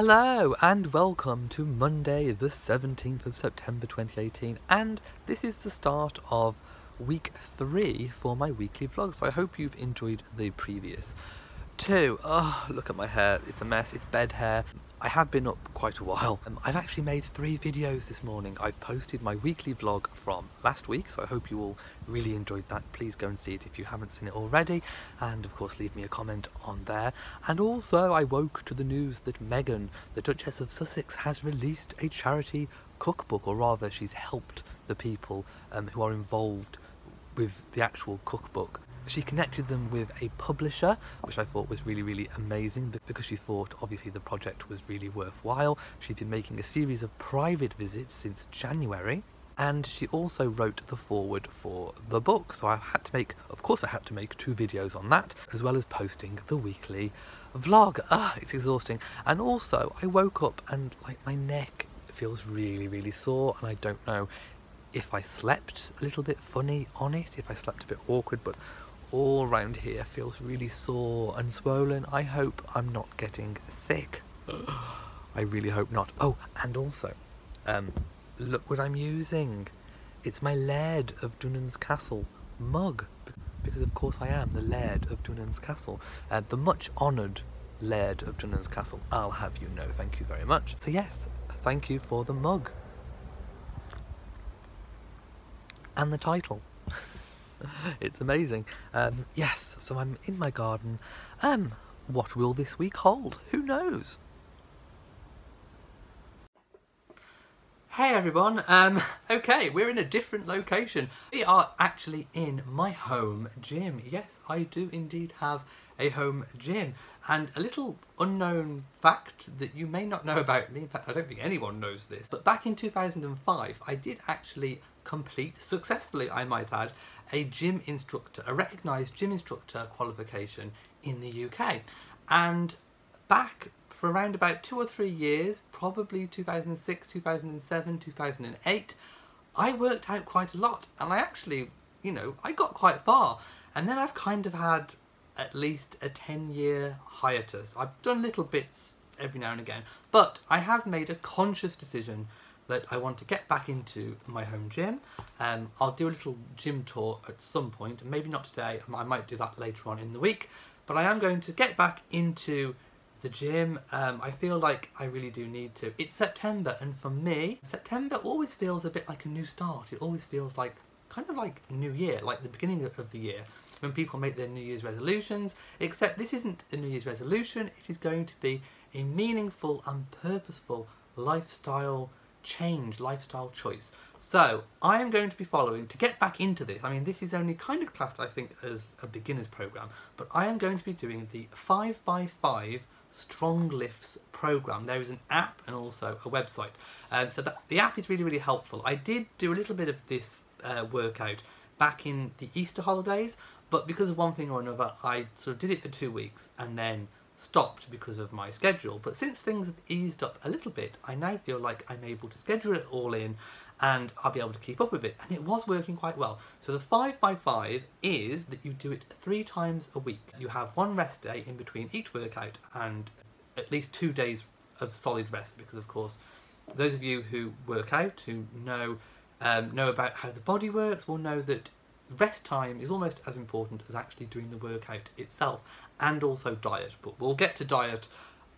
Hello and welcome to Monday, the 17th of September 2018, and this is the start of week three for my weekly vlog. So I hope you've enjoyed the previous two. Oh, look at my hair, it's a mess, it's bed hair. I have been up quite a while. Um, I've actually made three videos this morning. I've posted my weekly vlog from last week, so I hope you all really enjoyed that. Please go and see it if you haven't seen it already, and of course leave me a comment on there. And also I woke to the news that Meghan, the Duchess of Sussex, has released a charity cookbook, or rather she's helped the people um, who are involved with the actual cookbook she connected them with a publisher, which I thought was really, really amazing because she thought obviously the project was really worthwhile. She'd been making a series of private visits since January. And she also wrote the foreword for the book, so I had to make, of course, I had to make two videos on that, as well as posting the weekly vlog. Ah, it's exhausting. And also, I woke up and like my neck feels really, really sore, and I don't know if I slept a little bit funny on it, if I slept a bit awkward, but all around here feels really sore and swollen. I hope I'm not getting sick. I really hope not. Oh, and also, um, look what I'm using. It's my Laird of Dunans Castle mug. Because of course I am the Laird of Dunans Castle. Uh, the much honoured Laird of Dunans Castle. I'll have you know, thank you very much. So yes, thank you for the mug. And the title. it's amazing. Um, yes, so I'm in my garden. Um, what will this week hold? Who knows? Hey everyone, um, okay, we're in a different location. We are actually in my home gym. Yes, I do indeed have a home gym. And a little unknown fact that you may not know about me, in fact I don't think anyone knows this, but back in 2005 I did actually complete, successfully I might add, a gym instructor, a recognised gym instructor qualification in the UK. And back for around about two or three years, probably 2006, 2007, 2008, I worked out quite a lot and I actually, you know, I got quite far. And then I've kind of had at least a 10 year hiatus. I've done little bits every now and again, but I have made a conscious decision that I want to get back into my home gym. Um, I'll do a little gym tour at some point, maybe not today, I might do that later on in the week, but I am going to get back into the gym. Um, I feel like I really do need to. It's September and for me, September always feels a bit like a new start. It always feels like kind of like New Year, like the beginning of the year when people make their New Year's resolutions, except this isn't a New Year's resolution, it is going to be a meaningful and purposeful lifestyle change, lifestyle choice. So I am going to be following, to get back into this, I mean this is only kind of classed I think as a beginner's program, but I am going to be doing the 5x5 Strong Lifts program. There is an app and also a website. And so that, the app is really, really helpful. I did do a little bit of this uh, workout back in the Easter holidays, but because of one thing or another, I sort of did it for two weeks and then stopped because of my schedule. But since things have eased up a little bit, I now feel like I'm able to schedule it all in and I'll be able to keep up with it. And it was working quite well. So the 5 by 5 is that you do it three times a week. You have one rest day in between each workout and at least two days of solid rest because of course those of you who work out, who know um, know about how the body works, will know that rest time is almost as important as actually doing the workout itself and also diet. But we'll get to diet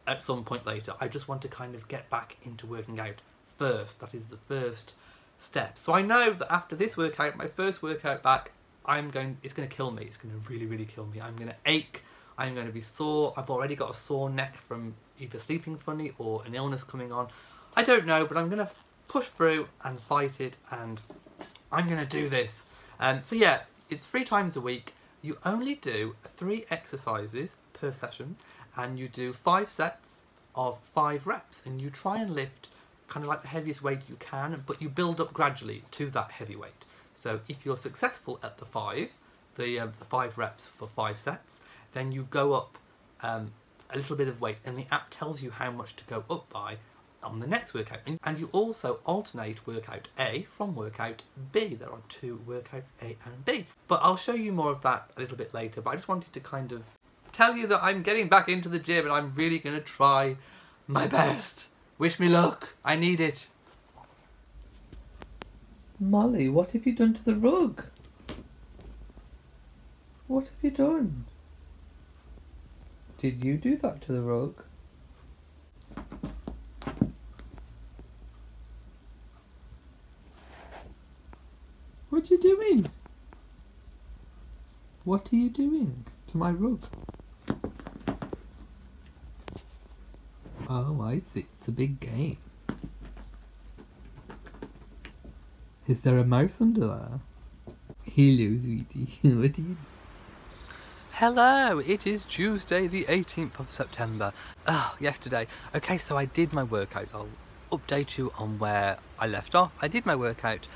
at some point later. I just want to kind of get back into working out first. That is the first step. So I know that after this workout, my first workout back, I'm going, it's going to kill me. It's going to really, really kill me. I'm going to ache. I'm going to be sore. I've already got a sore neck from either sleeping funny or an illness coming on. I don't know, but I'm going to push through and fight it and I'm going to do this. Um, so yeah, it's three times a week. You only do three exercises per session and you do five sets of five reps and you try and lift kind of like the heaviest weight you can, but you build up gradually to that heavy weight. So if you're successful at the five, the, um, the five reps for five sets, then you go up um, a little bit of weight and the app tells you how much to go up by on the next workout. And you also alternate workout A from workout B. There are two workouts A and B. But I'll show you more of that a little bit later. But I just wanted to kind of tell you that I'm getting back into the gym and I'm really going to try my best. Wish me luck. I need it. Molly, what have you done to the rug? What have you done? Did you do that to the rug? What are you doing? What are you doing to my rug? Oh, I see. It's a big game. Is there a mouse under there? Hello, sweetie. what are you Hello, it is Tuesday the 18th of September. Oh, yesterday. Okay, so I did my workout. I'll update you on where I left off. I did my workout.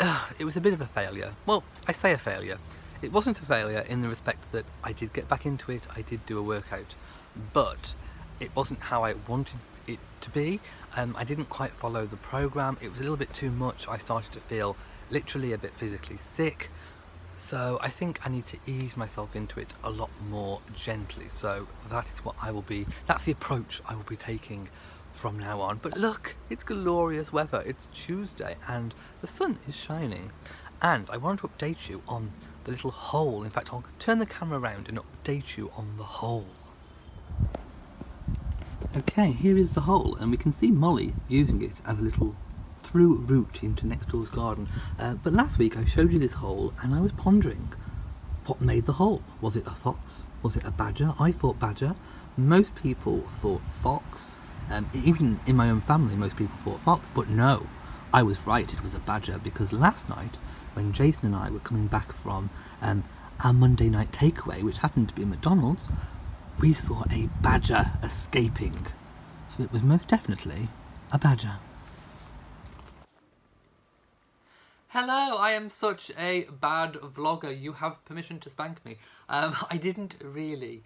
It was a bit of a failure. Well, I say a failure. It wasn't a failure in the respect that I did get back into it, I did do a workout, but it wasn't how I wanted it to be. Um, I didn't quite follow the program. It was a little bit too much. I started to feel literally a bit physically sick. So I think I need to ease myself into it a lot more gently. So that is what I will be, that's the approach I will be taking from now on. But look, it's glorious weather. It's Tuesday and the sun is shining. And I want to update you on the little hole. In fact, I'll turn the camera around and update you on the hole. Okay, here is the hole, and we can see Molly using it as a little through route into next door's garden. Uh, but last week I showed you this hole, and I was pondering what made the hole. Was it a fox? Was it a badger? I thought badger. Most people thought fox. Um, even in my own family, most people thought fox. But no, I was right. It was a badger because last night, when Jason and I were coming back from um, our Monday night takeaway, which happened to be McDonald's, we saw a badger escaping. So it was most definitely a badger. Hello, I am such a bad vlogger. You have permission to spank me. Um, I didn't really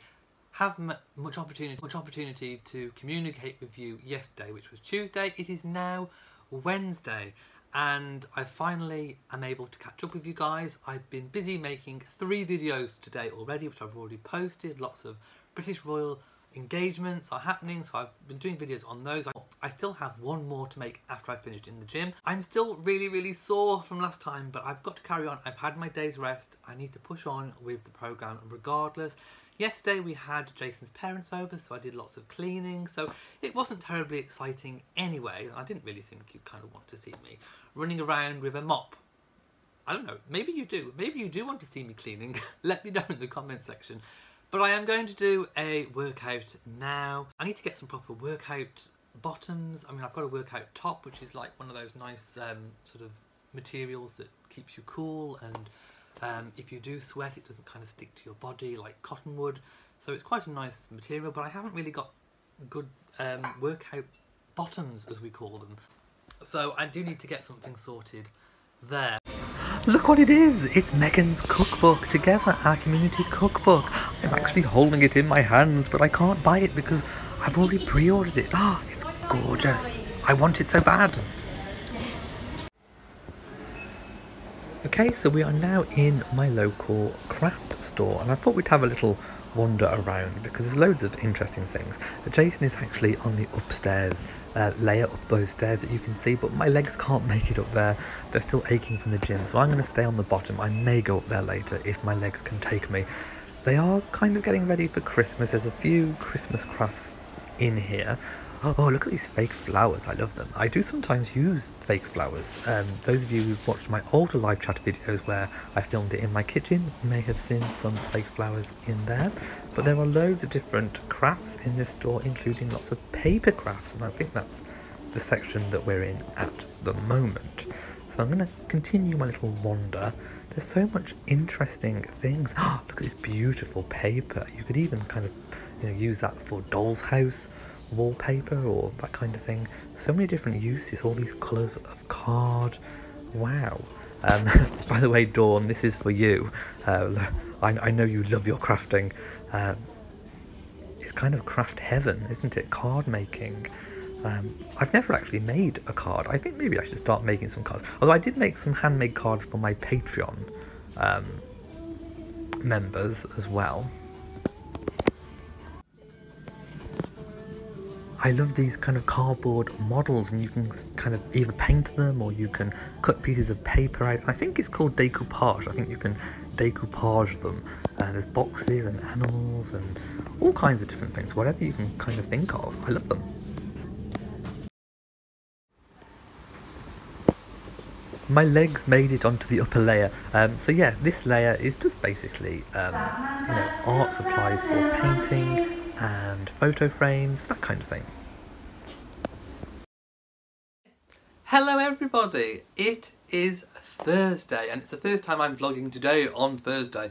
have much opportunity, much opportunity to communicate with you yesterday, which was Tuesday. It is now Wednesday, and I finally am able to catch up with you guys. I've been busy making three videos today already, which I've already posted. Lots of British Royal engagements are happening so I've been doing videos on those. I still have one more to make after I've finished in the gym. I'm still really really sore from last time but I've got to carry on. I've had my day's rest. I need to push on with the programme regardless. Yesterday we had Jason's parents over so I did lots of cleaning so it wasn't terribly exciting anyway. I didn't really think you'd kind of want to see me running around with a mop I don't know, maybe you do. Maybe you do want to see me cleaning. Let me know in the comment section. But I am going to do a workout now. I need to get some proper workout bottoms. I mean, I've got a workout top, which is like one of those nice um, sort of materials that keeps you cool. And um, if you do sweat, it doesn't kind of stick to your body like cotton would. So it's quite a nice material, but I haven't really got good um, workout bottoms, as we call them. So I do need to get something sorted there. Look what it is! It's Meghan's cookbook, Together, our community cookbook. I'm actually holding it in my hands, but I can't buy it because I've already pre-ordered it. Ah, oh, it's gorgeous. I want it so bad. Okay, so we are now in my local craft store, and I thought we'd have a little wander around because there's loads of interesting things. Jason is actually on the upstairs uh, layer up those stairs that you can see, but my legs can't make it up there. They're still aching from the gym, so I'm going to stay on the bottom. I may go up there later if my legs can take me. They are kind of getting ready for Christmas. There's a few Christmas crafts in here. Oh, look at these fake flowers. I love them. I do sometimes use fake flowers. Um, those of you who've watched my older live chat videos where I filmed it in my kitchen may have seen some fake flowers in there. But there are loads of different crafts in this store, including lots of paper crafts. And I think that's the section that we're in at the moment. So I'm going to continue my little wander. There's so much interesting things. Oh, look at this beautiful paper. You could even kind of you know, use that for doll's house wallpaper or that kind of thing. So many different uses, all these colours of card. Wow. Um, by the way, Dawn, this is for you. Uh, I, I, know you love your crafting. Uh, it's kind of craft heaven, isn't it? Card making. Um, I've never actually made a card. I think maybe I should start making some cards. Although I did make some handmade cards for my Patreon um, members as well. I love these kind of cardboard models, and you can kind of either paint them or you can cut pieces of paper out. I think it's called decoupage. I think you can decoupage them. There's boxes and animals and all kinds of different things, whatever you can kind of think of. I love them. my legs made it onto the upper layer. Um, so yeah, this layer is just basically um, you know art supplies for painting and photo frames, that kind of thing. Hello everybody! It is Thursday and it's the first time I'm vlogging today on Thursday.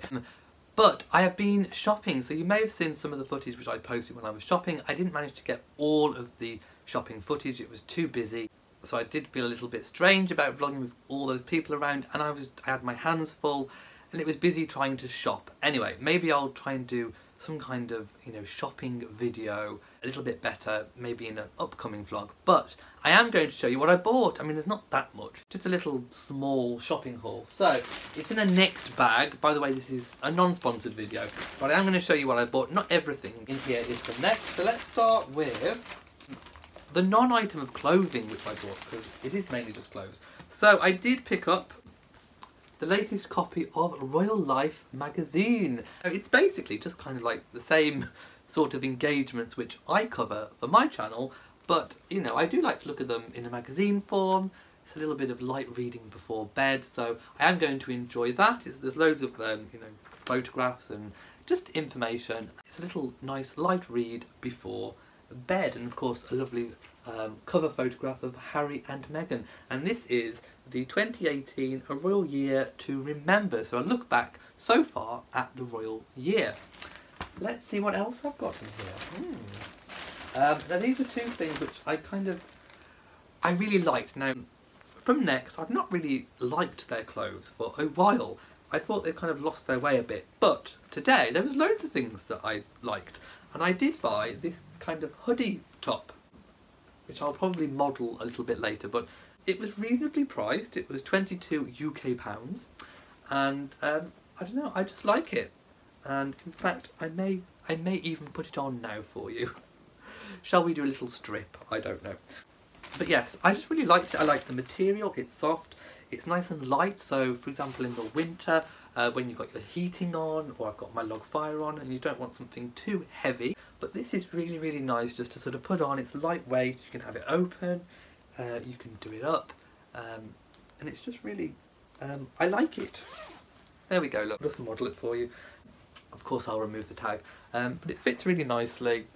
But I have been shopping, so you may have seen some of the footage which I posted when I was shopping. I didn't manage to get all of the shopping footage, it was too busy so I did feel a little bit strange about vlogging with all those people around and I was I had my hands full and it was busy trying to shop. Anyway, maybe I'll try and do some kind of, you know, shopping video a little bit better, maybe in an upcoming vlog. But I am going to show you what I bought. I mean, there's not that much, just a little small shopping haul. So, it's in a next bag. By the way, this is a non-sponsored video, but I am going to show you what I bought. Not everything in here is the next. So let's start with the non-item of clothing which I bought because it is mainly just clothes. So I did pick up the latest copy of Royal Life magazine. It's basically just kind of like the same sort of engagements which I cover for my channel, but you know I do like to look at them in a magazine form. It's a little bit of light reading before bed, so I am going to enjoy that. It's, there's loads of um, you know photographs and just information. It's a little nice light read before bed and of course a lovely um, cover photograph of Harry and Meghan. And this is the 2018 A Royal Year to Remember. So I look back so far at the royal year. Let's see what else I've got in here. Hmm. um, now these are two things which I kind of I really liked. Now from Next I've not really liked their clothes for a while. I thought they kind of lost their way a bit. But today there was loads of things that I liked. And I did buy this kind of hoodie top, which I'll probably model a little bit later, but it was reasonably priced. It was 22 UK pounds, and um, I don't know, I just like it. And in fact, I may, I may even put it on now for you. Shall we do a little strip? I don't know. But yes, I just really liked it. I like the material, it's soft, it's nice and light. So, for example, in the winter, uh, when you've got your heating on, or I've got my log fire on, and you don't want something too heavy. But this is really, really nice just to sort of put on. It's lightweight, you can have it open, uh, you can do it up, um, and it's just really, um, I like it. There we go, look, just model it for you. Of course, I'll remove the tag, um, but it fits really nicely.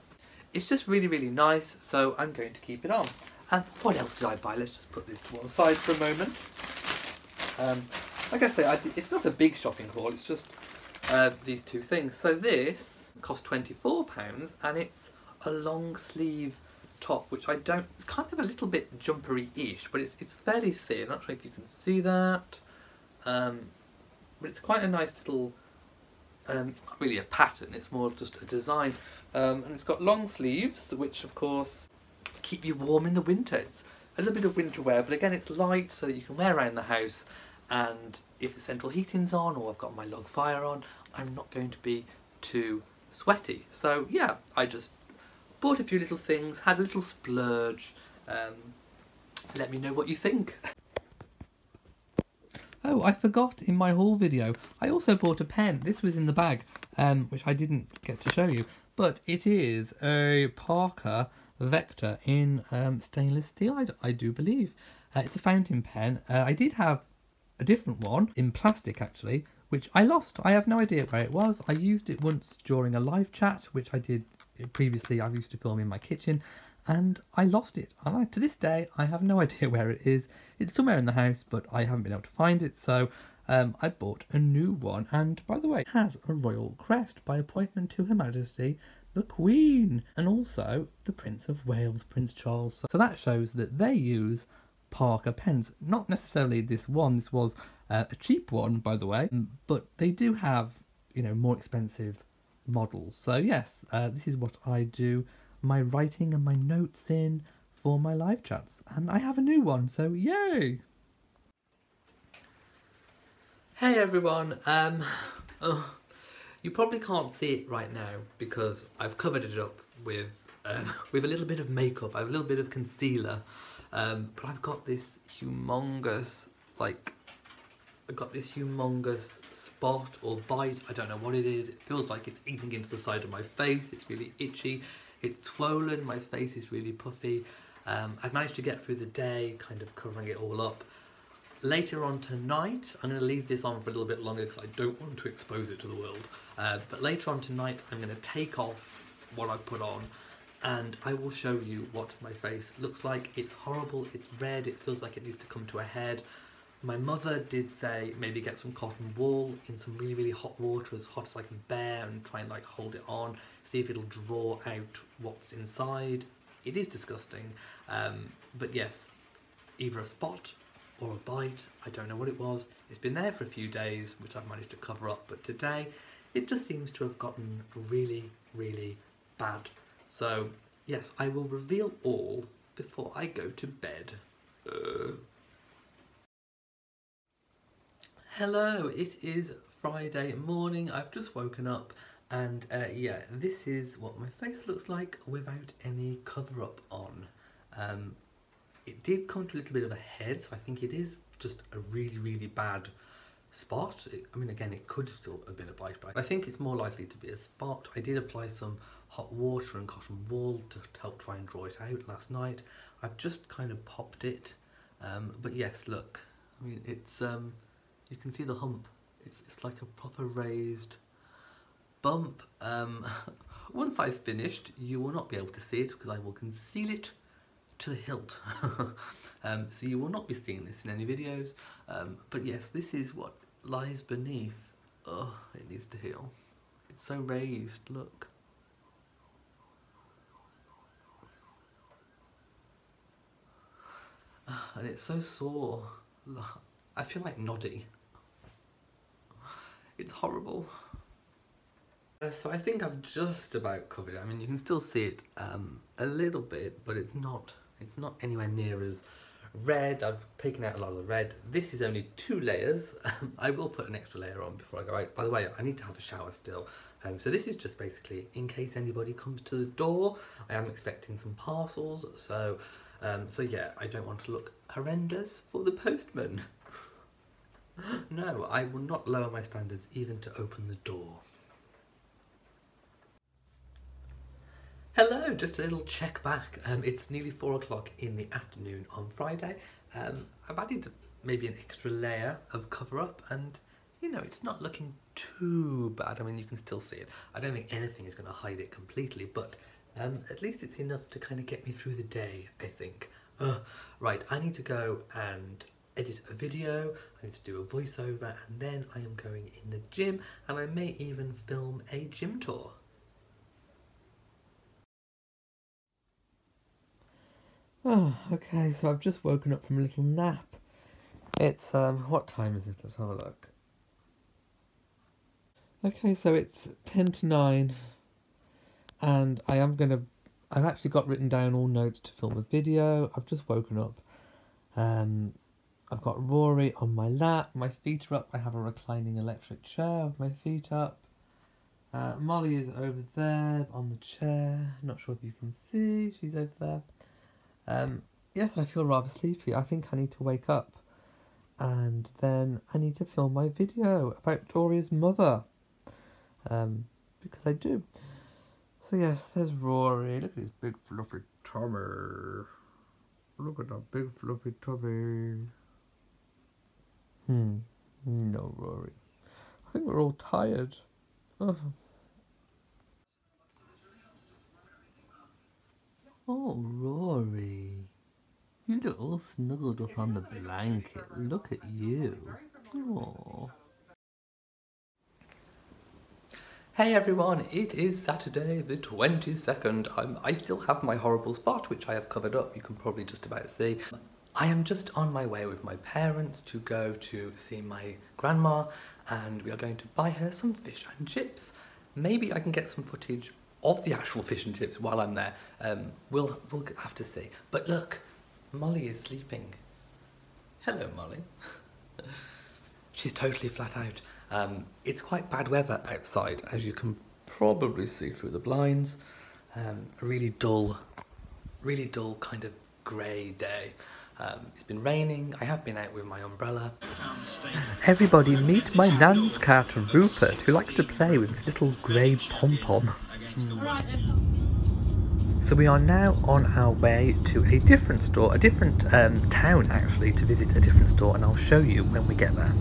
It's just really, really nice, so I'm going to keep it on. And what else did I buy? Let's just put this to one side for a moment. Um, like I say, I it's not a big shopping haul, it's just uh, these two things. So this cost £24 and it's a long sleeve top, which I don't, it's kind of a little bit jumpery-ish, but it's, it's fairly thin. I'm not sure if you can see that. Um, but it's quite a nice little, um, it's not really a pattern, it's more just a design. Um, and it's got long sleeves, which of course keep you warm in the winter. It's a little bit of winter wear, but again it's light so you can wear around the house and if the central heating's on or I've got my log fire on, I'm not going to be too sweaty. So yeah, I just bought a few little things, had a little splurge. Um, let me know what you think. Oh, I forgot in my haul video, I also bought a pen. This was in the bag, um, which I didn't get to show you. But it is a Parker Vector in um, stainless steel, I, do believe. Uh, it's a fountain pen. Uh, I did have a different one in plastic actually, which I lost. I have no idea where it was. I used it once during a live chat, which I did previously. I used to film in my kitchen, and I lost it. And I, to this day, I have no idea where it is. It's somewhere in the house, but I haven't been able to find it. So um, I bought a new one, and by the way, has a royal crest by appointment to Her Majesty the Queen, and also the Prince of Wales, Prince Charles. So that shows that they use Parker pens. Not necessarily this one. This was uh, a cheap one, by the way, mm, but they do have you know more expensive models. So yes, uh, this is what I do my writing and my notes in for my live chats, and I have a new one. So yay! Hey everyone. Um, oh, you probably can't see it right now because I've covered it up with um, with a little bit of makeup. I have a little bit of concealer, um, but I've got this humongous, like, I've got this humongous spot or bite. I don't know what it is. It feels like it's eating into the side of my face. It's really itchy. It's swollen. My face is really puffy. Um, I've managed to get through the day, kind of covering it all up. Later on tonight, I'm going to leave this on for a little bit longer because I don't want to expose it to the world. Uh, but later on tonight, I'm going to take off what I've put on and I will show you what my face looks like. It's horrible, it's red, it feels like it needs to come to a head. My mother did say maybe get some cotton wool in some really, really hot water, as hot as I can bear, and try and like hold it on, see if it'll draw out what's inside. It is disgusting, um, but yes, either a spot or a bite, I don't know what it was. It's been there for a few days, which I've managed to cover up, but today it just seems to have gotten really, really bad. So, yes, I will reveal all before I go to bed. Uh. Hello, it is Friday morning. I've just woken up and uh, yeah, this is what my face looks like without any cover up on. Um, it did come to a little bit of a head, so I think it is just a really, really bad spot. It, I mean, again, it could still have been a bite, but I think it's more likely to be a spot. I did apply some hot water and cotton wool to help try and draw it out last night. I've just kind of popped it, um, but yes, look, I mean, it's, um, you can see the hump. It's, it's like a proper raised bump. Um, once I've finished, you will not be able to see it because I will conceal it to the hilt. um, so you will not be seeing this in any videos. Um, but yes, this is what lies beneath. Oh, it needs to heal. It's so raised, look. And it's so sore. I feel like Noddy. It's horrible. Uh, so I think I've just about covered it. I mean, you can still see it um, a little bit, but it's not it's not anywhere near as red. I've taken out a lot of the red. This is only two layers. I will put an extra layer on before I go out. By the way, I need to have a shower still. Um, so this is just basically in case anybody comes to the door. I am expecting some parcels. So, um, so yeah, I don't want to look horrendous for the postman. no, I will not lower my standards even to open the door. Hello, just a little check back. Um, it's nearly four o'clock in the afternoon on Friday. Um, I've added maybe an extra layer of cover up and you know, it's not looking too bad. I mean, you can still see it. I don't think anything is going to hide it completely, but um, at least it's enough to kind of get me through the day, I think. Uh, right, I need to go and edit a video, I need to do a voiceover, and then I am going in the gym, and I may even film a gym tour. Oh, okay, so I've just woken up from a little nap. It's, um, what time is it? Let's have a look. Okay, so it's 10 to 9, and I am going to, I've actually got written down all notes to film a video. I've just woken up. Um, I've got Rory on my lap, my feet are up, I have a reclining electric chair with my feet up. Uh, Molly is over there on the chair, not sure if you can see, she's over there. Um, yes, I feel rather sleepy. I think I need to wake up. And then I need to film my video about Doria's mother. Um, because I do. So yes, there's Rory. Look at his big fluffy tummy. Look at that big fluffy tummy. Hmm. No, Rory. I think we're all tired. Oh. Oh, Rory. You look all snuggled up on the blanket. Look at you. Oh. Hey everyone, it is Saturday the 22nd. I'm, I still have my horrible spot, which I have covered up, you can probably just about see. I am just on my way with my parents to go to see my grandma and we are going to buy her some fish and chips. Maybe I can get some footage of the actual fish and chips while I'm there. Um, we'll, we'll have to see. But look, Molly is sleeping. Hello, Molly. She's totally flat out. Um, it's quite bad weather outside, as you can probably see through the blinds. um, a really dull, really dull kind of grey day. Um, it's been raining, I have been out with my umbrella. Everybody meet my nan's cat Rupert, who likes to play with his little grey pom-pom. So we are now on our way to a different store, a different um, town actually, to visit a different store and I'll show you when we get there.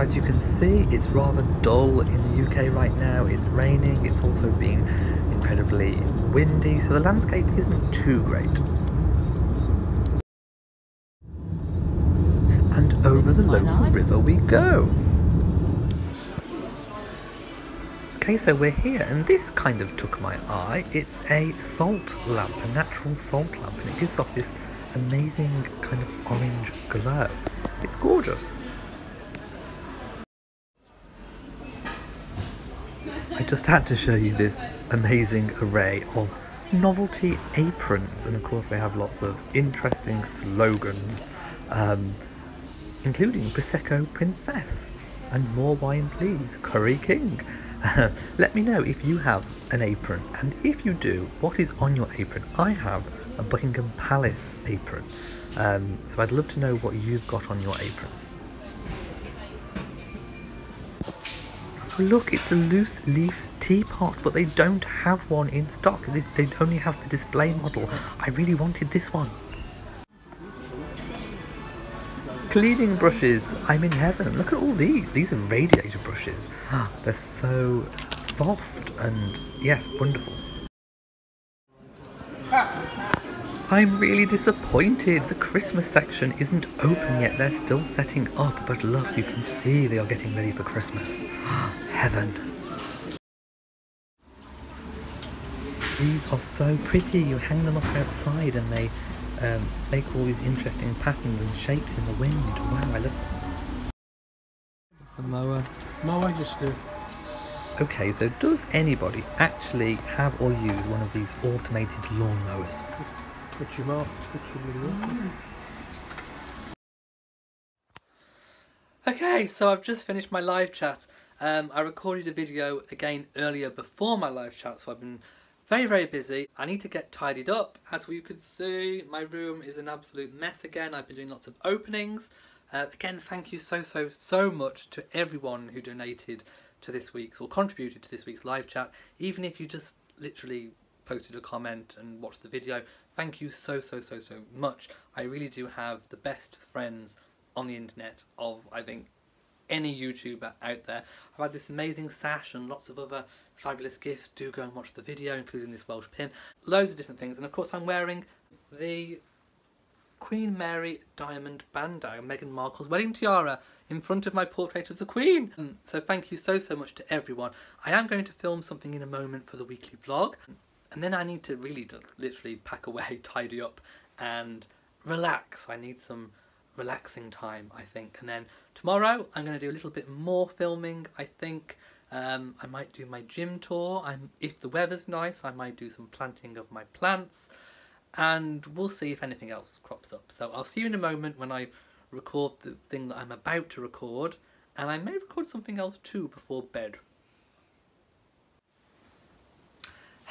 As you can see, it's rather dull in the UK right now. It's raining, it's also been incredibly windy, so the landscape isn't too great. And over the local river we go. Okay, so we're here, and this kind of took my eye. It's a salt lamp, a natural salt lamp, and it gives off this amazing kind of orange glow. It's gorgeous. I just had to show you this amazing array of novelty aprons, and of course, they have lots of interesting slogans, um, including Prosecco Princess and more wine, please, Curry King. Let me know if you have an apron, and if you do, what is on your apron? I have a Buckingham Palace apron, um, so I'd love to know what you've got on your aprons. Look, it's a loose leaf teapot, but they don't have one in stock. They, they only have the display model. I really wanted this one. Cleaning brushes, I'm in heaven. Look at all these. These are radiator brushes. Ah, they're so soft and, yes, wonderful. I'm really disappointed. The Christmas section isn't open yet. They're still setting up, but look, you can see they are getting ready for Christmas. Ah, Heaven. These are so pretty. You hang them up outside and they um, make all these interesting patterns and shapes in the wind. Wow, I love It's a mower. Mower just to Okay, so does anybody actually have or use one of these automated lawnmowers? put your mark, put your video. Okay, so I've just finished my live chat. Um, I recorded a video again earlier before my live chat, so I've been very, very busy. I need to get tidied up. As we can see, my room is an absolute mess again. I've been doing lots of openings. Uh, again, thank you so, so, so much to everyone who donated to this week's or contributed to this week's live chat. Even if you just literally posted a comment and watched the video, thank you so, so, so, so much. I really do have the best friends on the internet of, I think, any YouTuber out there. I've had this amazing sash and lots of other fabulous gifts. Do go and watch the video, including this Welsh pin. Loads of different things. And of course, I'm wearing the Queen Mary Diamond Bandeau, Meghan Markle's wedding tiara, in front of my portrait of the Queen. Um, So thank you so, so much to everyone. I am going to film something in a moment for the weekly vlog. And then I need to really literally pack away, tidy up, and relax. I need some relaxing time, I think. And then tomorrow I'm going to do a little bit more filming, I think. Um, I might do my gym tour. I'm, if the weather's nice, I might do some planting of my plants. And we'll see if anything else crops up. So I'll see you in a moment when I record the thing that I'm about to record. And I may record something else too before bed.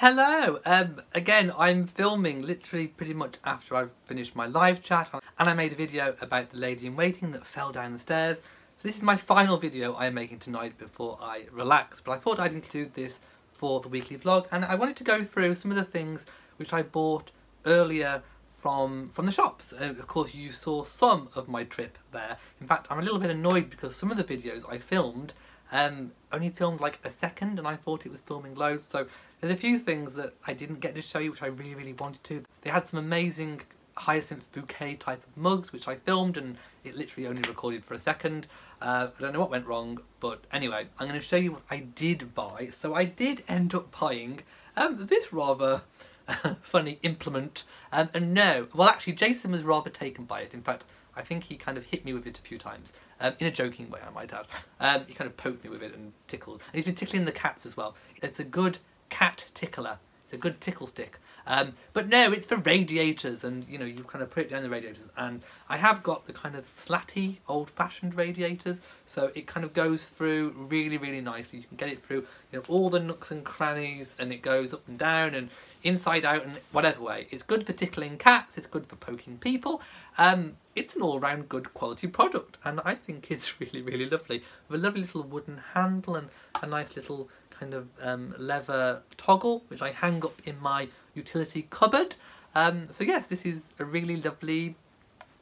Hello! Um, again, I'm filming literally pretty much after I've finished my live chat and I made a video about the lady in waiting that fell down the stairs. So this is my final video I am making tonight before I relax, but I thought I'd include this for the weekly vlog and I wanted to go through some of the things which I bought earlier from from the shops. Uh, of course, you saw some of my trip there. In fact, I'm a little bit annoyed because some of the videos I filmed um, only filmed like a second and I thought it was filming loads. So there's a few things that I didn't get to show you which I really, really wanted to. They had some amazing hyacinth bouquet type of mugs which I filmed and it literally only recorded for a second. Uh, I don't know what went wrong, but anyway, I'm going to show you what I did buy. So I did end up buying um, this rather funny implement. Um, and no, well actually Jason was rather taken by it. In fact, I think he kind of hit me with it a few times, um, in a joking way, I might add. Um, he kind of poked me with it and tickled. And he's been tickling the cats as well. It's a good cat tickler. It's a good tickle stick. Um, but no, it's for radiators, and you know you kind of put it down the radiators. And I have got the kind of slatty, old-fashioned radiators, so it kind of goes through really, really nicely. You can get it through, you know, all the nooks and crannies, and it goes up and down and inside out and whatever way. It's good for tickling cats. It's good for poking people. Um, it's an all-round good quality product, and I think it's really, really lovely. With a lovely little wooden handle and a nice little kind of um, leather toggle, which I hang up in my utility cupboard. Um, so yes, this is a really lovely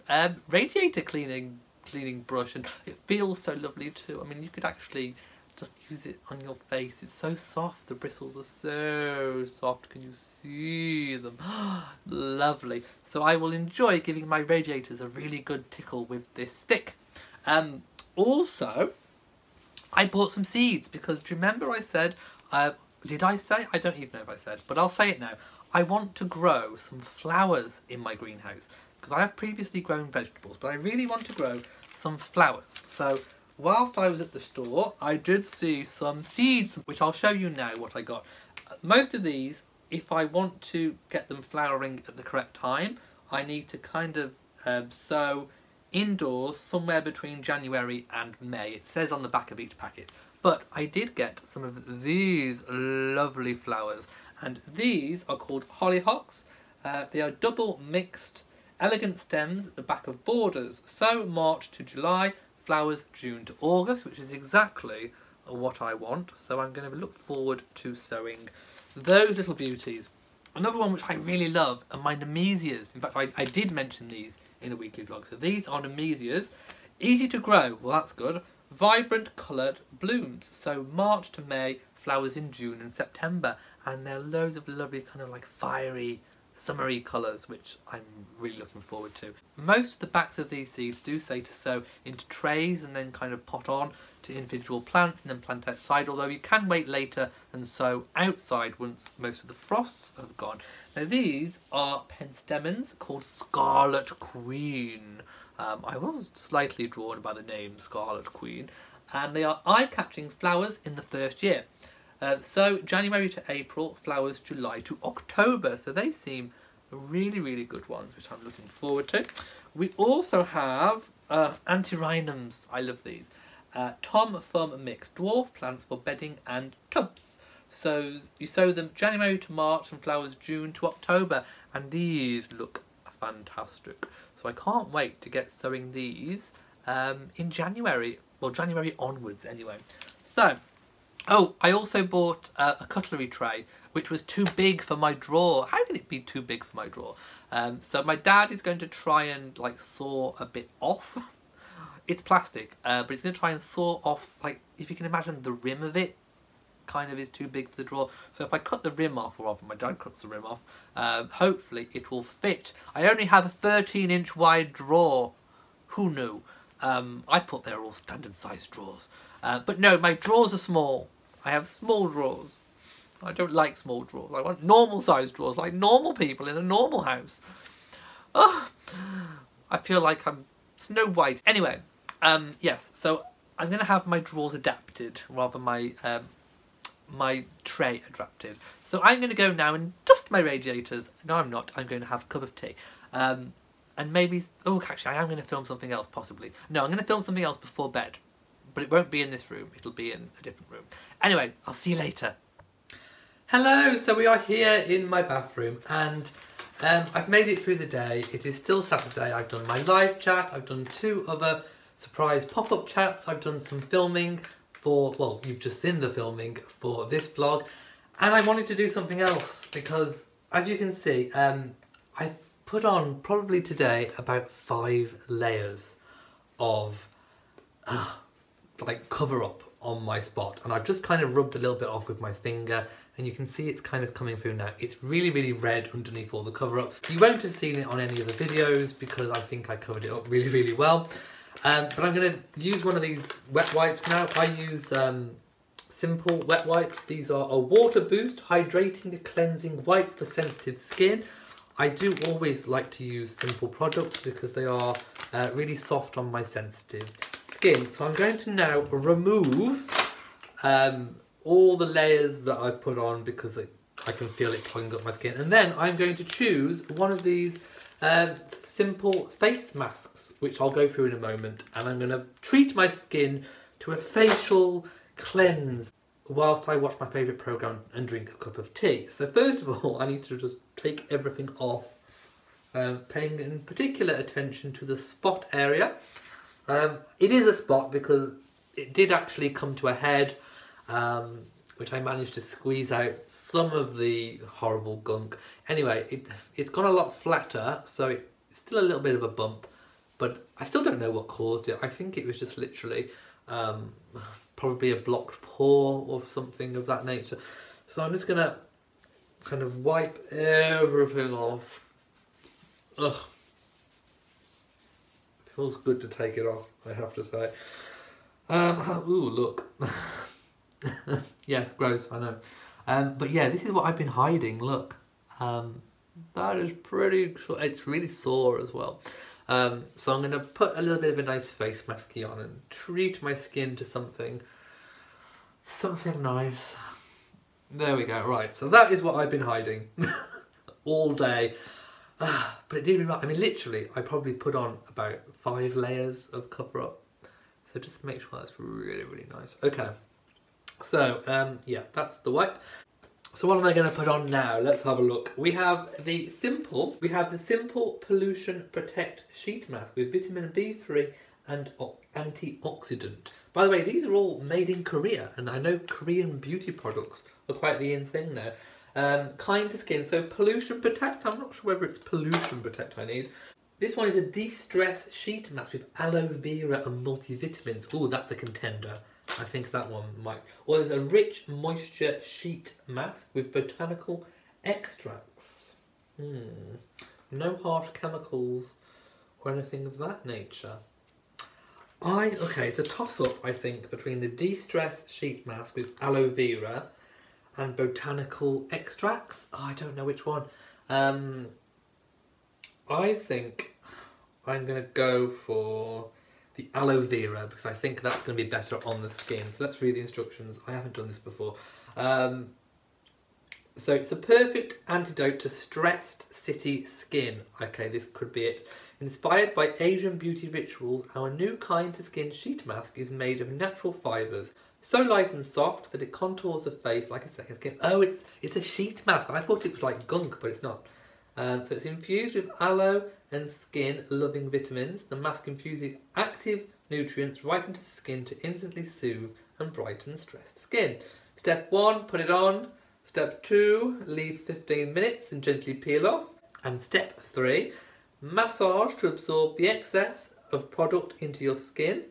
um, radiator cleaning cleaning brush, and it feels so lovely too. I mean, you could actually just use it on your face. It's so soft. The bristles are so soft. Can you see them? lovely. So I will enjoy giving my radiators a really good tickle with this stick. Um, also, I bought some seeds because do you remember I said, uh, did I say? I don't even know if I said, but I'll say it now. I want to grow some flowers in my greenhouse because I have previously grown vegetables, but I really want to grow some flowers. So whilst I was at the store, I did see some seeds, which I'll show you now what I got. Most of these, if I want to get them flowering at the correct time, I need to kind of um, sow indoors somewhere between January and May. It says on the back of each packet. But I did get some of these lovely flowers. And these are called hollyhocks. Uh, they are double mixed, elegant stems at the back of borders. So March to July, flowers June to August, which is exactly what I want. So I'm going to look forward to sowing those little beauties. Another one which I really love are my Nemesias. In fact, I, I did mention these in a weekly vlog. So these are Nemesias. Easy to grow, well that's good. Vibrant coloured blooms. So March to May, flowers in June and September. And there are loads of lovely kind of like fiery, summery colours, which I'm really looking forward to. Most of the backs of these seeds do say to sow into trays and then kind of pot on to individual plants and then plant outside, although you can wait later and sow outside once most of the frosts have gone. Now these are penstemons called Scarlet Queen. Um, I was slightly drawn by the name Scarlet Queen, and they are eye-catching flowers in the first year. Uh, so January to April, flowers July to October. So they seem really, really good ones, which I'm looking forward to. We also have uh, antirrhinums. I love these. Uh, Tom Thumb mix dwarf plants for bedding and tubs. So you sow them January to March and flowers June to October, and these look fantastic. So I can't wait to get sowing these um, in January, well January onwards anyway. So Oh, I also bought uh, a cutlery tray, which was too big for my drawer. How can it be too big for my drawer? Um, so my dad is going to try and like saw a bit off. it's plastic, uh, but he's going to try and saw off, like, if you can imagine the rim of it kind of is too big for the drawer. So if I cut the rim off, or often my dad cuts the rim off, um, hopefully it will fit. I only have a 13 inch wide drawer. Who knew? Um, I thought they were all standard size drawers. Uh, but no, my drawers are small. I have small drawers. I don't like small drawers. I want normal sized drawers, like normal people in a normal house. Oh, I feel like I'm Snow White. Anyway, um, yes, so I'm going to have my drawers adapted rather my um, my tray adapted. So I'm going to go now and dust my radiators. No, I'm not. I'm going to have a cup of tea. Um, and maybe, oh, actually, I am going to film something else, possibly. No, I'm going to film something else before bed but it won't be in this room, it'll be in a different room. Anyway, I'll see you later. Hello, so we are here in my bathroom and um, I've made it through the day. It is still Saturday. I've done my live chat, I've done two other surprise pop-up chats, I've done some filming for, well, you've just seen the filming for this vlog, and I wanted to do something else because, as you can see, um, I put on probably today about five layers of uh, like cover up on my spot and I've just kind of rubbed a little bit off with my finger and you can see it's kind of coming through now. It's really, really red underneath all the cover up. You won't have seen it on any of the videos because I think I covered it up really, really well. Um, but I'm going to use one of these wet wipes now. I use um, simple wet wipes. These are a water boost, hydrating, cleansing wipe for sensitive skin. I do always like to use simple products because they are uh, really soft on my sensitive skin. So I'm going to now remove um, all the layers that I've put on because I can feel it clogging up my skin. And then I'm going to choose one of these um, simple face masks, which I'll go through in a moment. And I'm going to treat my skin to a facial cleanse whilst I watch my favourite programme and drink a cup of tea. So first of all, I need to just take everything off, um, paying in particular attention to the spot area. Um, it is a spot because it did actually come to a head, um, which I managed to squeeze out some of the horrible gunk. Anyway, it, it's gone a lot flatter, so it's still a little bit of a bump, but I still don't know what caused it. I think it was just literally um, probably a blocked pore or something of that nature. So I'm just gonna kind of wipe everything off. Ugh. Feels good to take it off, I have to say. Um, ooh, look. yes, gross, I know. Um, but yeah, this is what I've been hiding, look. Um, that is pretty, it's really sore as well. Um, so I'm going to put a little bit of a nice face masky on and treat my skin to something, something nice. There we go, right, so that is what I've been hiding all day. but it didn't matter, I mean literally, I probably put on about five layers of cover up. So just make sure that's really, really nice. Okay, so um, yeah, that's the wipe. So what am I going to put on now? Let's have a look. We have the simple, we have the simple pollution protect sheet mask with vitamin B3 and antioxidant. By the way, these are all made in Korea, and I know Korean beauty products are quite the in thing now. Um, kind to skin, so pollution protect. I'm not sure whether it's pollution protect I need. This one is a de-stress sheet mask with aloe vera and multivitamins. Oh, that's a contender. I think that one might. Well, there's a rich moisture sheet mask with botanical extracts. Hmm. No harsh chemicals or anything of that nature. I okay, it's a toss up I think between the de-stress sheet mask with aloe vera and botanical extracts. Oh, I don't know which one. Um, I think I'm gonna go for the aloe vera because I think that's going to be better on the skin. So let's read the instructions. I haven't done this before. Um, so it's a perfect antidote to stressed city skin. Okay, this could be it. Inspired by Asian beauty rituals, our new kind to skin sheet mask is made of natural fibres. So light and soft that it contours the face like a second skin. Oh, it's it's a sheet mask. I thought it was like gunk, but it's not. Um, so it's infused with aloe and skin loving vitamins. The mask infuses active nutrients right into the skin to instantly soothe and brighten stressed skin. Step one, put it on. Step two, leave 15 minutes and gently peel off. And step three, massage to absorb the excess of product into your skin.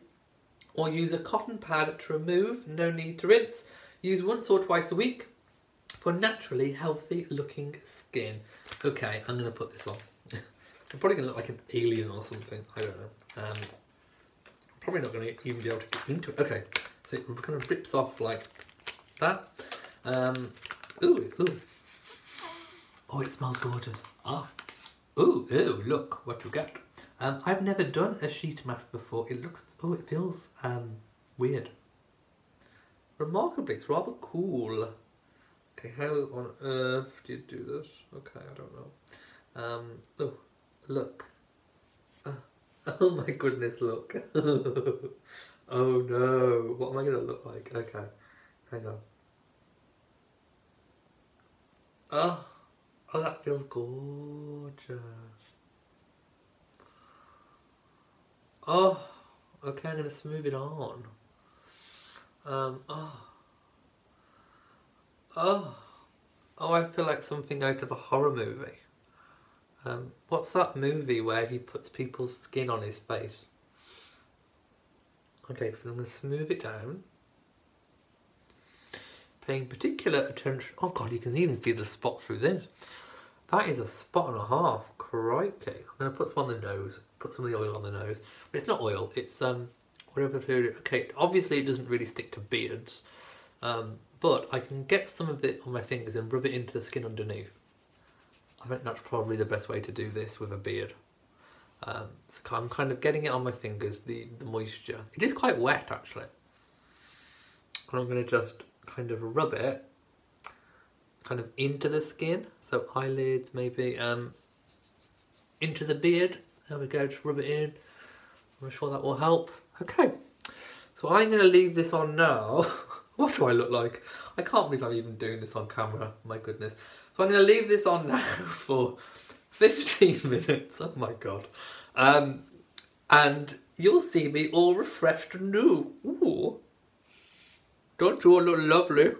Or use a cotton pad to remove, no need to rinse. Use once or twice a week for naturally healthy looking skin. Okay, I'm to put this on. I'm probably to look like an alien or something. I don't know. Um, probably not to even be able to get into it. Okay, so it kind of rips off like that. Um, ooh, ooh. Oh, it smells gorgeous. Ah. Ooh, ooh, look what you get. Um, I've never done a sheet mask before. It looks, oh, it feels um, weird. Remarkably, it's rather cool. Okay, how on earth do you do this? Okay, I don't know. Um, oh, look. Uh, oh my goodness, look. oh no, what am I going to look like? Okay, hang on. Oh, oh that feels gorgeous. Oh, okay, I'm going to smooth it on. Um, oh. Oh, oh, I feel like something out of a horror movie. Um, what's that movie where he puts people's skin on his face? Okay, I'm going to smooth it down. Paying particular attention. Oh god, you can even see the spot through this. That is a spot and a half. Crikey. I'm going to put some on the nose. Put some of the oil on the nose. But it's not oil. It's um whatever the food. Okay, obviously it doesn't really stick to beards. Um, but I can get some of it on my fingers and rub it into the skin underneath. I think that's probably the best way to do this with a beard. Um, so I'm kind of getting it on my fingers, the, the moisture. It is quite wet actually. And I'm going to just kind of rub it kind of into the skin. So eyelids, maybe um, into the beard. There we go, just rub it in. I'm sure that will help. Okay, so I'm going to leave this on now. what do I look like? I can't believe I'm even doing this on camera. My goodness. So I'm going to leave this on now for 15 minutes. Oh my god. Um, and you'll see me all refreshed and new. Ooh. Don't you all look lovely?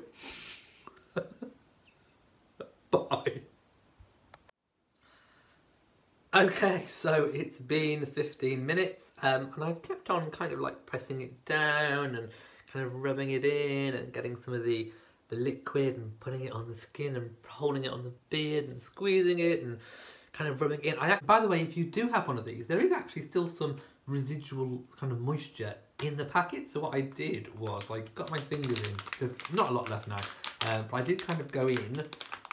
Okay, so it's been 15 minutes um, and I've kept on kind of like pressing it down and kind of rubbing it in and getting some of the, the liquid and putting it on the skin and holding it on the beard and squeezing it and kind of rubbing it in. I, by the way, if you do have one of these, there is actually still some residual kind of moisture in the packet. So what I did was I got my fingers in. There's not a lot left now, um, but I did kind of go in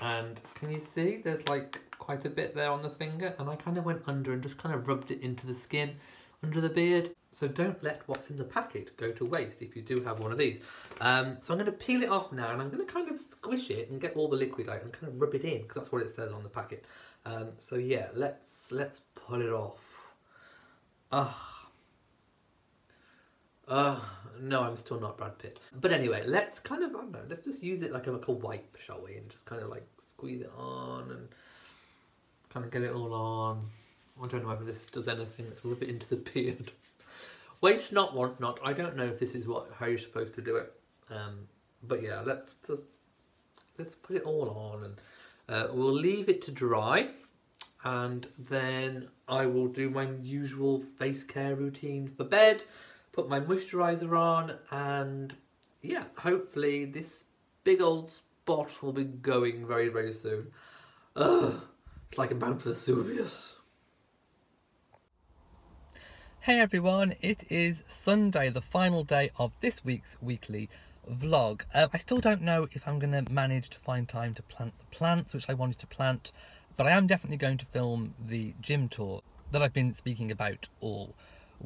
and can you see there's like quite a bit there on the finger and I kind of went under and just kind of rubbed it into the skin under the beard. So don't let what's in the packet go to waste if you do have one of these. Um, so I'm going to peel it off now and I'm going to kind of squish it and get all the liquid out and kind of rub it in because that's what it says on the packet. Um, so yeah, let's let's pull it off. Ah. Uh, no, I'm still not Brad Pitt. But anyway, let's kind of, I don't know, let's just use it like a, like a wipe, shall we? And just kind of like squeeze it on and kind of get it all on. I don't know whether this does anything. Let's rub it into the beard. Wait, not, want not. I don't know if this is what how you're supposed to do it. Um, but yeah, let's just, let's put it all on and uh, we'll leave it to dry and then I will do my usual face care routine for bed, put my moisturiser on and yeah, hopefully this big old spot will be going very, very soon. Ugh, it's like a Mount Vesuvius. Hey everyone, it is Sunday, the final day of this week's weekly vlog. Um, I still don't know if I'm going to manage to find time to plant the plants which I wanted to plant, but I am definitely going to film the gym tour that I've been speaking about all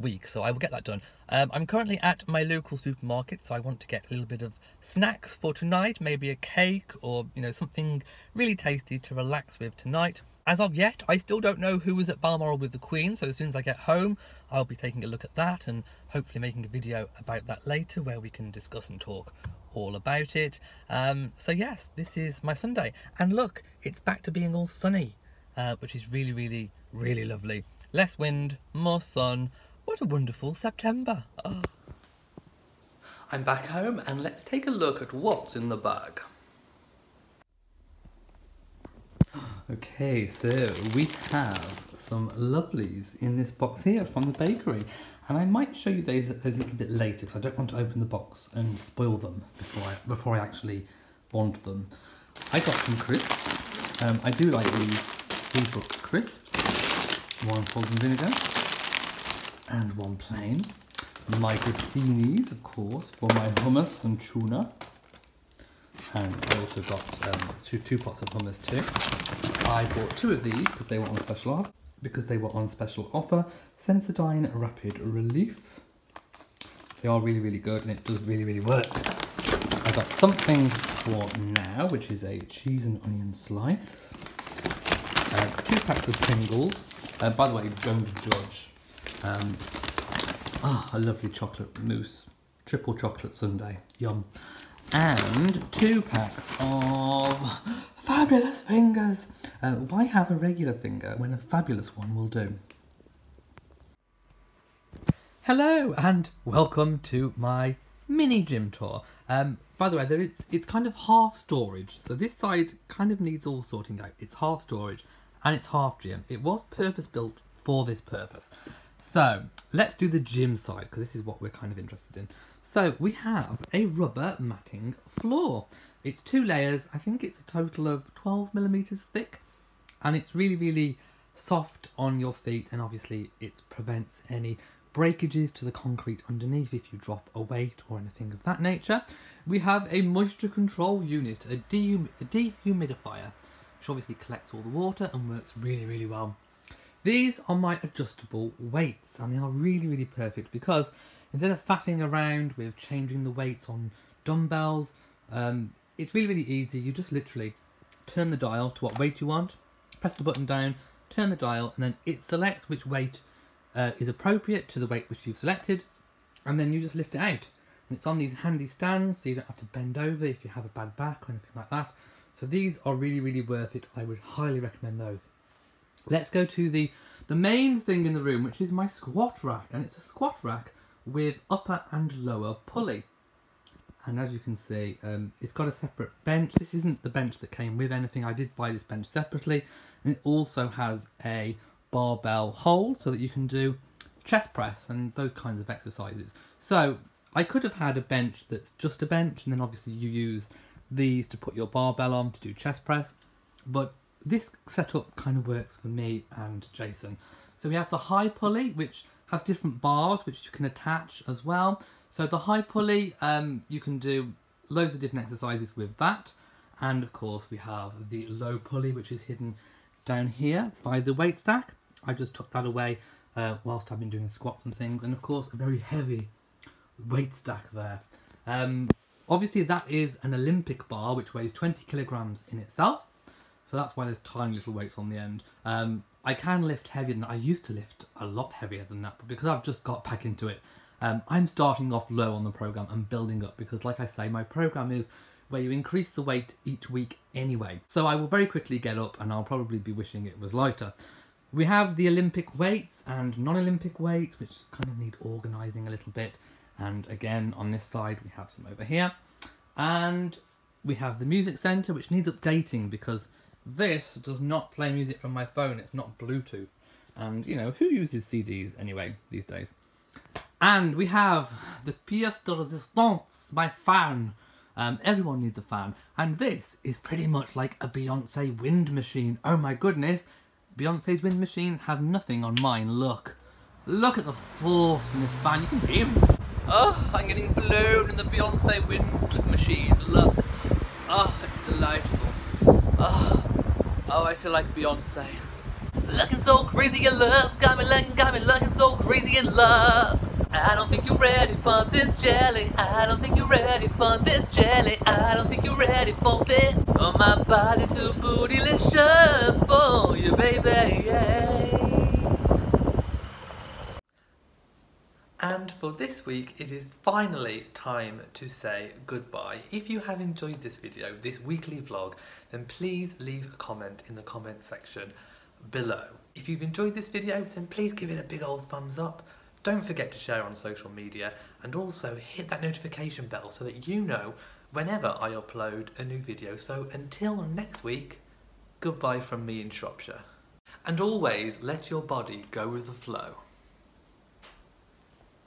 week, so I will get that done. Um, I'm currently at my local supermarket, so I want to get a little bit of snacks for tonight, maybe a cake or you know something really tasty to relax with tonight. As of yet, I still don't know who was at Balmoral with the Queen, so as soon as I get home, I'll be taking a look at that and hopefully making a video about that later where we can discuss and talk all about it. Um, so yes, this is my Sunday. And look, it's back to being all sunny, uh, which is really, really, really lovely. Less wind, more sun. What a wonderful September. Oh. I'm back home and let's take a look at what's in the bag. Okay, so we have some lovelies in this box here from the bakery. And I might show you those, those a little bit later because I don't want to open the box and spoil them before I, before I actually want them. I got some crisps. Um, I do like these Seabrook crisps. One salt and vinegar and one plain. My Grissinis, of course, for my hummus and tuna. And I also got um, two, two pots of hummus too. I bought two of these because they were on special offer. Because they were on special offer. Sensodyne Rapid Relief. They are really, really good and it does really, really work. I got something for now, which is a cheese and onion slice. Uh, two packs of Pringles. Uh, by the way, don't judge. Um, ah, a lovely chocolate mousse. Triple chocolate sundae. Yum and two packs of fabulous fingers. Uh, why have a regular finger when a fabulous one will do? Hello and welcome to my mini gym tour. Um, by the way, there is, it's kind of half storage, so this side kind of needs all sorting out. It's half storage and it's half gym. It was purpose built for this purpose. So let's do the gym side because this is what we're kind of interested in. So we have a rubber matting floor. It's two layers. I think it's a total of 12 millimeters thick and it's really, really soft on your feet and obviously it prevents any breakages to the concrete underneath if you drop a weight or anything of that nature. We have a moisture control unit, a, dehum a dehumidifier, which obviously collects all the water and works really, really well. These are my adjustable weights and they are really, really perfect because instead of faffing around with changing the weights on dumbbells, um, it's really, really easy. You just literally turn the dial to what weight you want, press the button down, turn the dial, and then it selects which weight uh, is appropriate to the weight which you've selected, and then you just lift it out. And it's on these handy stands, so you don't have to bend over if you have a bad back or anything like that. So these are really, really worth it. I would highly recommend those. Let's go to the the main thing in the room, which is my squat rack, and it's a squat rack with upper and lower pulley. And as you can see, um, it's got a separate bench. This isn't the bench that came with anything. I did buy this bench separately, and it also has a barbell hold so that you can do chest press and those kinds of exercises. So I could have had a bench that's just a bench, and then obviously you use these to put your barbell on to do chest press. But this setup kind of works for me and Jason. So we have the high pulley, which has different bars which you can attach as well. So the high pulley, um, you can do loads of different exercises with that. And of course we have the low pulley, which is hidden down here by the weight stack. I just took that away uh, whilst I've been doing squats and things. And of course a very heavy weight stack there. Um, obviously that is an Olympic bar, which weighs 20 kilograms in itself. So that's why there's tiny little weights on the end. Um, I can lift heavier than that. I used to lift a lot heavier than that, but because I've just got back into it, um, I'm starting off low on the program and building up because, like I say, my program is where you increase the weight each week anyway. So I will very quickly get up and I'll probably be wishing it was lighter. We have the Olympic weights and non-Olympic weights, which kind of need organising a little bit. And again, on this side, we have some over here. And we have the music center, which needs updating because this does not play music from my phone. It's not Bluetooth. And, you know, who uses CDs anyway these days? And we have the pièce de résistance, my fan. Um, everyone needs a fan. And this is pretty much like a Beyonce wind machine. Oh my goodness. Beyonce's wind machine had nothing on mine. Look. Look at the force from this fan. You can hear me. Oh, I'm getting blown in the Beyonce wind machine. Look. Oh, it's delightful. Oh, oh I feel like Beyonce. Looking so crazy in love's got me looking, got me looking so crazy in love. I don't think you're ready for this jelly. I don't think you're ready for this jelly. I don't think you're ready for this. Oh, my body too bootylicious for you, baby. And for this week, it is finally time to say goodbye. If you have enjoyed this video, this weekly vlog, then please leave a comment in the comment section below. If you've enjoyed this video, then please give it a big old thumbs up. Don't forget to share on social media and also hit that notification bell so that you know whenever I upload a new video. So until next week, goodbye from me in Shropshire. And always let your body go with the flow.